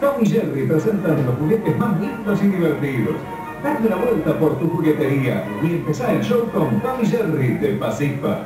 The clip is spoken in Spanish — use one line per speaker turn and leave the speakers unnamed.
Tom y Jerry presentan los juguetes más lindos y divertidos. Date una vuelta por tu juguetería y empezá el show con Tom y Jerry de Pasifa.